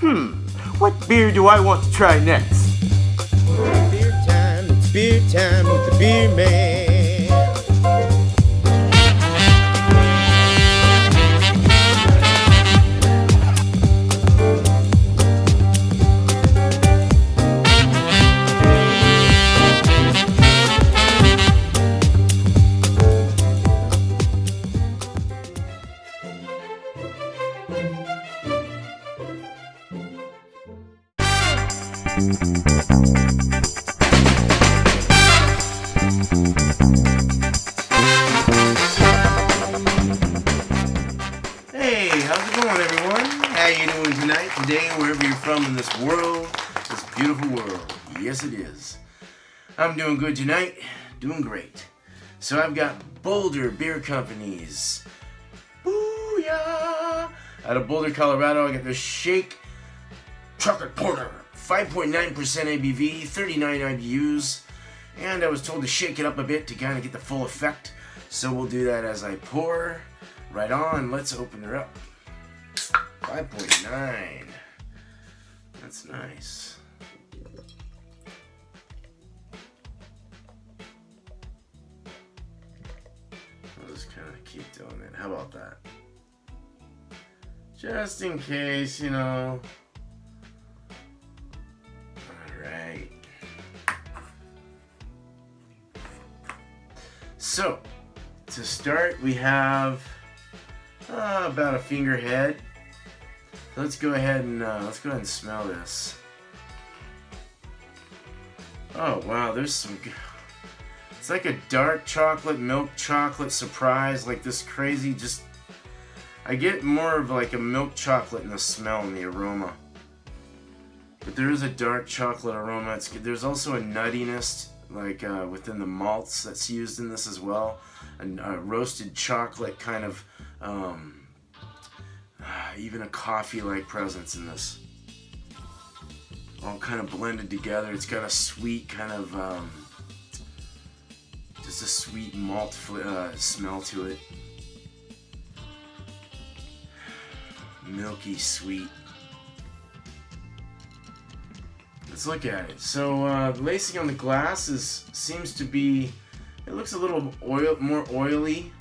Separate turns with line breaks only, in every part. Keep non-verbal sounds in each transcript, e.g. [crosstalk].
Hmm, what beer do I want to try next?
Beer time, it's beer time with the beer man.
Hey, how's it going, everyone? How you doing tonight, today, wherever you're from in this world, this beautiful world? Yes, it is. I'm doing good tonight, doing great. So I've got Boulder Beer Companies. Booyah! Out of Boulder, Colorado, I got the Shake Chocolate Porter. 5.9% ABV, 39 IBUs. And I was told to shake it up a bit to kind of get the full effect. So we'll do that as I pour. Right on, let's open her up. 5.9. That's nice. I'll just kind of keep doing it. How about that? Just in case, you know. So, to start, we have uh, about a finger head. Let's go ahead and uh, let's go ahead and smell this. Oh wow, there's some. It's like a dark chocolate, milk chocolate surprise, like this crazy. Just I get more of like a milk chocolate in the smell and the aroma. But there is a dark chocolate aroma. It's, good. there's also a nuttiness, like uh, within the malts that's used in this as well. And a roasted chocolate kind of, um, [sighs] even a coffee-like presence in this. All kind of blended together. It's got a sweet kind of, um, just a sweet malt uh, smell to it. Milky sweet. Let's look at it. So uh, lacing on the glass is seems to be. It looks a little oil, more oily.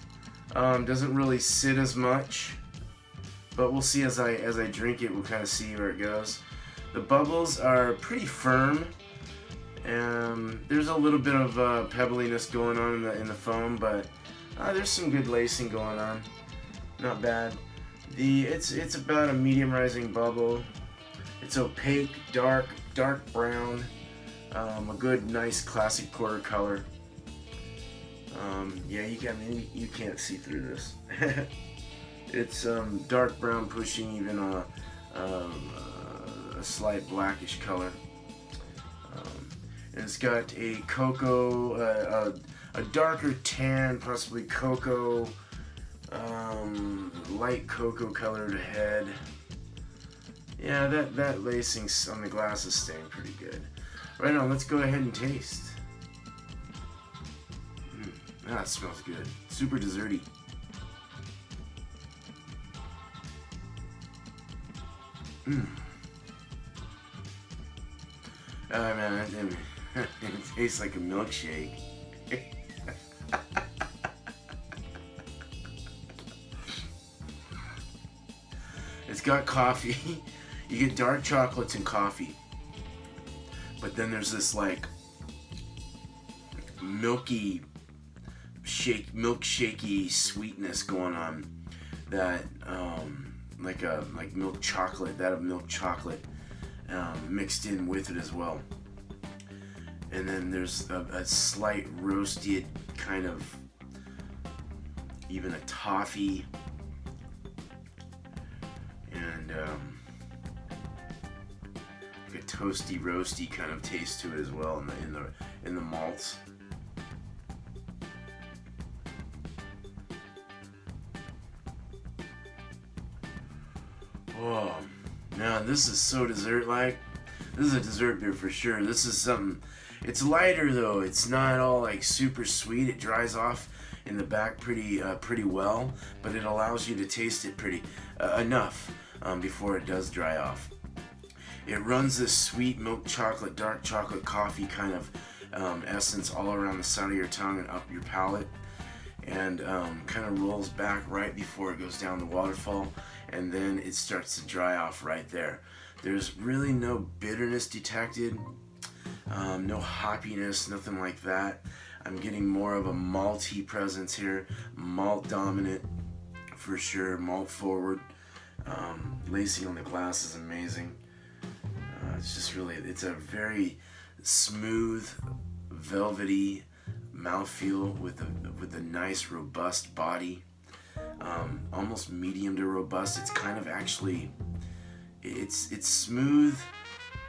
Um, doesn't really sit as much, but we'll see as I as I drink it. We'll kind of see where it goes. The bubbles are pretty firm. Um, there's a little bit of uh, pebbliness going on in the in the foam, but uh, there's some good lacing going on. Not bad. The it's it's about a medium rising bubble. It's opaque, dark, dark brown. Um, a good, nice, classic porter color. Um, yeah, you can. You, can't see through this. [laughs] it's um, dark brown, pushing even a, um, uh, a slight blackish color. Um, and it's got a cocoa, uh, a, a darker tan, possibly cocoa, um, light cocoa colored head. Yeah, that, that lacing on the glass is staying pretty good. Right on, let's go ahead and taste. Mm, that smells good. Super desserty. Mm. Oh man, didn't- [laughs] it tastes like a milkshake. [laughs] It's got coffee. [laughs] You get dark chocolates and coffee. But then there's this like milky shake milkshaky sweetness going on that um, like a like milk chocolate, that of milk chocolate um, mixed in with it as well. And then there's a, a slight roasted kind of even a toffee and um, toasty, roasty kind of taste to it as well in the in the in the malts. Oh, man, this is so dessert-like. This is a dessert beer for sure. This is something. It's lighter though. It's not all like super sweet. It dries off in the back pretty uh, pretty well, but it allows you to taste it pretty uh, enough um, before it does dry off. It runs this sweet milk chocolate, dark chocolate coffee kind of um, essence all around the side of your tongue and up your palate and um, kind of rolls back right before it goes down the waterfall and then it starts to dry off right there. There's really no bitterness detected, um, no hoppiness, nothing like that. I'm getting more of a malty presence here, malt dominant for sure, malt forward. Um, lacing on the glass is amazing. It's just really, it's a very smooth, velvety mouthfeel with a with a nice robust body, um, almost medium to robust. It's kind of actually, it's it's smooth,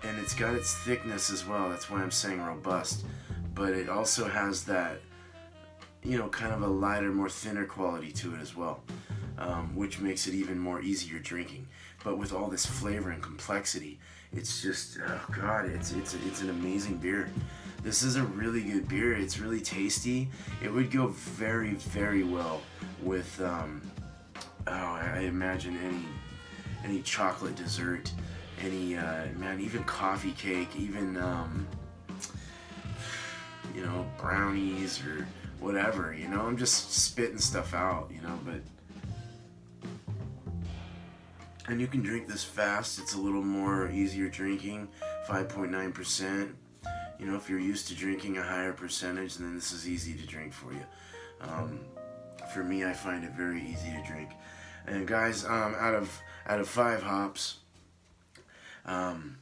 and it's got its thickness as well. That's why I'm saying robust, but it also has that, you know, kind of a lighter, more thinner quality to it as well, um, which makes it even more easier drinking. But with all this flavor and complexity, it's just oh god, it's it's it's an amazing beer. This is a really good beer. It's really tasty. It would go very, very well with, um, oh, I imagine any any chocolate dessert, any uh, man, even coffee cake, even um, you know brownies or whatever. You know, I'm just spitting stuff out. You know, but and you can drink this fast. It's a little more easier drinking, 5.9 percent you know, if you're used to drinking a higher percentage, then this is easy to drink for you. Um, for me, I find it very easy to drink. And guys, um, out of out of five hops, um,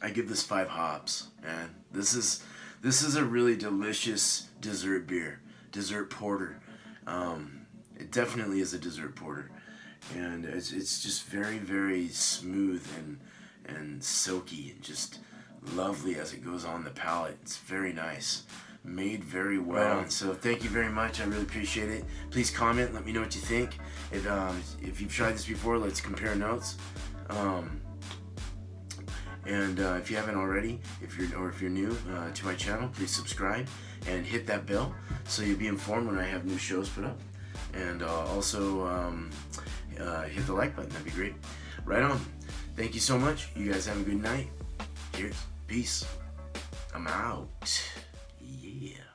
I give this five hops. Man, this is this is a really delicious dessert beer, dessert porter. Um, it definitely is a dessert porter, and it's it's just very very smooth and and silky and just lovely as it goes on the palate. It's very nice. Made very well. Right so thank you very much. I really appreciate it. Please comment. Let me know what you think. If um, if you've tried this before, let's compare notes. Um, and uh, if you haven't already, if you're or if you're new uh, to my channel, please subscribe and hit that bell so you'll be informed when I have new shows put up. And uh, also um, uh, hit the like button. That'd be great. Right on. Thank you so much. You guys have a good night. Cheers. Peace. I'm out. Yeah.